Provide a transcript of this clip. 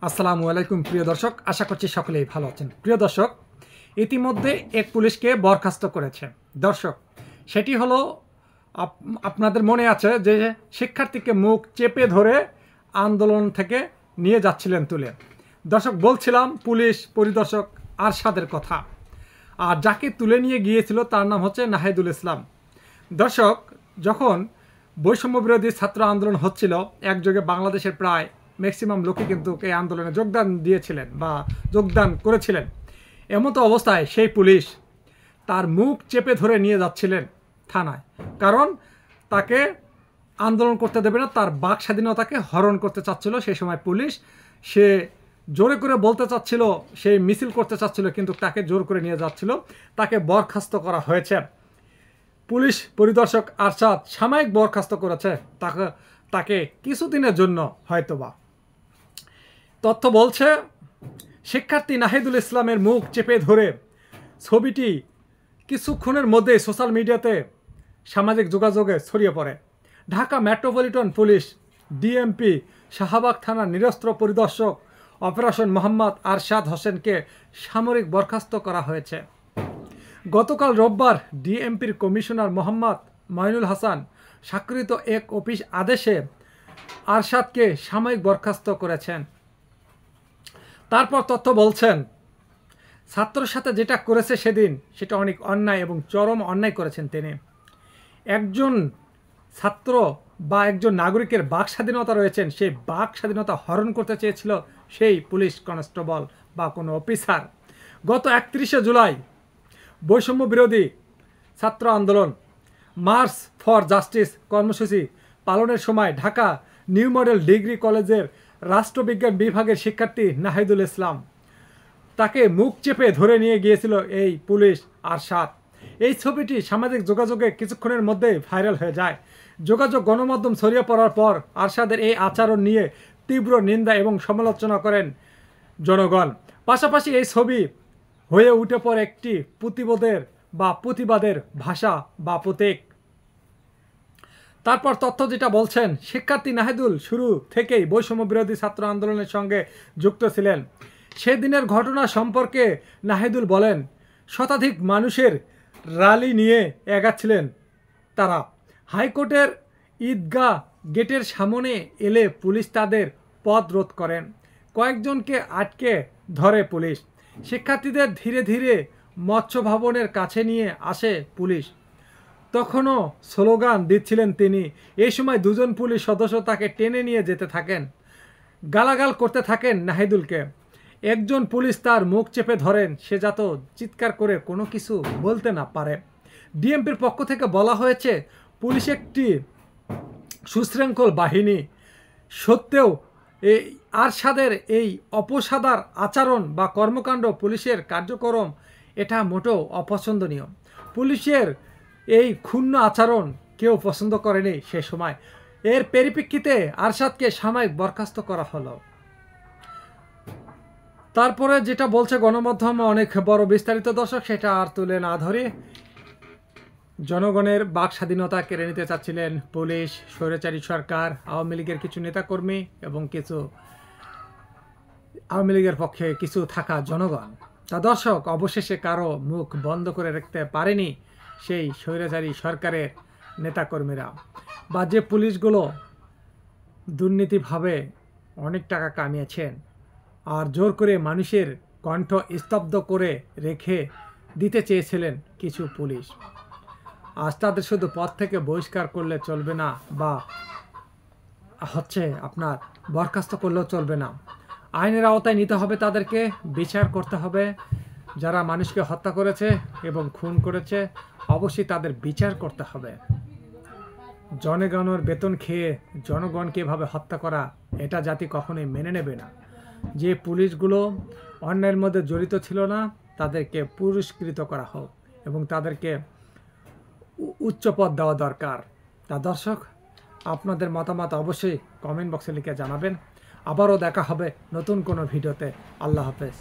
আসসালামু আলাইকুম, প্রিয় দর্শক। আশা করছি সকলেই ভালো আছেন। প্রিয় দর্শক, ইতিমধ্যে এক পুলিশকে বরখাস্ত করেছে। দর্শক, সেটি হলো আপ- আপনাদের মনে আছে যে শিক্ষার্থীকে মুখ চেপে ধরে আন্দোলন থেকে নিয়ে যাচ্ছিলেন তুলে। দর্শক, বলছিলাম পুলিশ পরিদর্শক আরশাদের কথা। আর যাকে তুলে নিয়ে গিয়েছিল তার নাম হচ্ছে নাহিদুল ইসলাম। দর্শক, যখন বৈষম্য বিরোধী ছাত্র আন্দোলন হচ্ছিল, একযোগে বাংলাদেশের প্রায় ম্যাক্সিমাম লোকই কিন্তু এই আন্দোলনে যোগদান দিয়েছিলেন বা যোগদান করেছিলেন। এমতো অবস্থায় সেই পুলিশ তার মুখ চেপে ধরে নিয়ে যাচ্ছিলেন থানায়। কারণ তাকে আন্দোলন করতে দেবে না, তার বাক স্বাধীনতাকে হরণ করতে চাচ্ছিল সেই সময় পুলিশ। সে জোরে করে বলতে চাচ্ছিল সেই মিছিল করতে চাচ্ছিল, কিন্তু তাকে জোর করে নিয়ে যাচ্ছিল। তাকে বরখাস্ত করা হয়েছে। পুলিশ পরিদর্শক আরশাদ সাময়িক বরখাস্ত করেছে তাকে তাকে কিছুদিনের জন্য হয়তোবা। তথ্য বলছে, শিক্ষার্থী নাহিদুল ইসলামের মুখ চেপে ধরে ছবিটি কিছুক্ষণের মধ্যে সোশ্যাল মিডিয়াতে সামাজিক যোগাযোগে ছড়িয়ে পড়ে। Dhaka metropolitan police DMP Shahbagh থানার নিরস্ত্র পরিদর্শক অপারেশন মোহাম্মদ আরশাদ হোসেনকে সামরিক বরখাস্ত করা হয়েছে। গতকাল রোববার ডিএমপির কমিশনার মোহাম্মদ মাইনুল হাসান স্বাক্ষরিত এক অফিস আদেশে আরশাদকে সাময়িক বরখাস্ত করেছেন। তারপর তথ্য বলছেন, ছাত্রর সাথে যেটা করেছে সেদিন সেটা অনেক অন্যায় এবং চরম অন্যায় করেছেন তিনি। একজন ছাত্র বা একজন নাগরিকের বাক স্বাধীনতা রয়েছেন সেই বাক স্বাধীনতা হরণ করতে চেয়েছিল সেই পুলিশ কনস্টেবল বা কোনো অফিসার। গত একত্রিশে জুলাই বৈষম্য বিরোধী ছাত্র আন্দোলন, মার্চ ফর জাস্টিস কর্মসূচি পালনের সময় ঢাকা নিউ মডেল ডিগ্রি কলেজের রাষ্ট্রবিজ্ঞান বিভাগের শিক্ষার্থী নাহিদুল ইসলাম। তাকে মুখ চেপে ধরে নিয়ে গিয়েছিল এই পুলিশ আরশাদ। এই ছবিটি সামাজিক যোগাযোগে কিছুক্ষণের মধ্যেই ভাইরাল হয়ে যায়। যোগাযোগ গণমাধ্যম ছড়িয়ে পড়ার পর আরশাদের এই আচরণ নিয়ে তীব্র নিন্দা এবং সমালোচনা করেন জনগণ। পাশাপাশি এই ছবি হয়ে উঠে পড়ে একটি প্রতিবোধের বা প্রতিবাদের ভাষা বা প্রতীক। তারপর তথ্য যেটা বলছেন, শিক্ষার্থী নাহিদুল শুরু থেকেই বৈষম্য বিরোধী ছাত্র আন্দোলনের সঙ্গে যুক্ত ছিলেন। সেদিনের ঘটনা সম্পর্কে নাহিদুল বলেন, শতাধিক মানুষের রালি নিয়ে এগাচ্ছিলেন তারা। হাইকোর্টের ঈদগাহ গেটের সামনে এলে পুলিশ তাদের পথ রোধ করেন। কয়েকজনকে আটকে ধরে পুলিশ। শিক্ষার্থীদের ধীরে ধীরে মৎস্য ভবনের কাছে নিয়ে আসে পুলিশ। তখনও স্লোগান দিচ্ছিলেন তিনি এই সময় দুজন পুলিশ সদস্য তাকে টেনে নিয়ে যেতে থাকেন, গালাগাল করতে থাকেন নাহিদুলকে। একজন পুলিশ তার মুখ চেপে ধরেন, সে যাতে চিৎকার করে কোনো কিছু বলতে না পারে। ডিএমপির পক্ষ থেকে বলা হয়েছে, পুলিশ একটি সুশৃঙ্খল বাহিনী। সত্ত্বেও এই আরশাদের এই অপসাদার আচরণ বা কর্মকাণ্ড পুলিশের কার্যক্রম, এটা মোটেও অপছন্দনীয়। পুলিশের এই ক্ষুণ্ণ আচরণ কেউ পছন্দ করেনি সে সময়। এর পরিপ্রেক্ষিতে আরশাদকে সাময়িক বরখাস্ত করা হলো। তারপরে যেটা বলছে গণমাধ্যম অনেক বড় বিস্তারিত দর্শক, সেটা আর তুলে না ধরে জনগণের বাক স্বাধীনতা কেড়ে নিতে চাচ্ছিলেন পুলিশ, স্বৈরাচারী সরকার, আওয়ামী লীগের কিছু নেতাকর্মী এবং কিছু, আওয়ামী লীগের পক্ষে কিছু থাকা জনগণ। তা দর্শক, অবশেষে কারও মুখ বন্ধ করে রাখতে পারেনি সেই স্বৈরাচারী সরকারের নেতাকর্মীরা। বা যে পুলিশগুলো দুর্নীতিভাবে অনেক টাকা কামিয়েছেন আর জোর করে মানুষের কণ্ঠ স্তব্ধ করে রেখে দিতে চেয়েছিলেন কিছু পুলিশ। আজ তাদের শুধু পথ থেকে বহিষ্কার করলে চলবে না বা হচ্ছে আপনার বরখাস্ত করলেও চলবে না। আইনের আওতায় নিতে হবে তাদেরকে, বিচার করতে হবে। যারা মানুষকে হত্যা করেছে এবং খুন করেছে অবশ্যই তাদের বিচার করতে হবে। জনগণের বেতন খেয়ে জনগণকে এভাবে হত্যা করা, এটা জাতি কখনোই মেনে নেবে না। যে পুলিশগুলো অন্যের মধ্যে জড়িত ছিল না, তাদেরকে পুরস্কৃত করা হোক এবং তাদেরকে উচ্চ পদ দেওয়া দরকার। তা দর্শক, আপনাদের মতামত অবশ্যই কমেন্ট বক্সে লিখে জানাবেন। আবারও দেখা হবে নতুন কোনো ভিডিওতে। আল্লাহ হাফেজ।